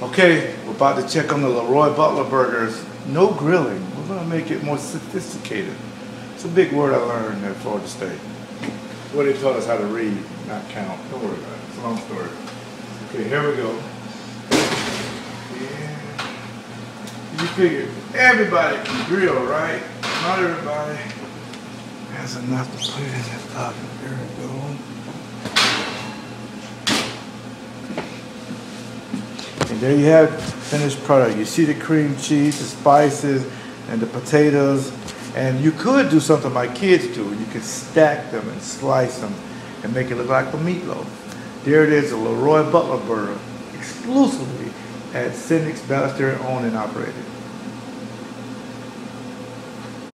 Okay, we're about to check on the LeRoy Butler burgers. No grilling. We're gonna make it more sophisticated. It's a big word I learned at Florida State. Well, they taught us how to read, not count. Don't worry about it. It's a long story. Okay, here we go. Yeah. You figure everybody can grill, right? Not everybody has enough to put in the oven. There we go. And there you have finished product. You see the cream cheese, the spices, and the potatoes. And you could do something my kids do. You could stack them and slice them and make it look like a meatloaf. There it is, a LeRoy Butler burger, exclusively at Cynic's Ballester owned and operated.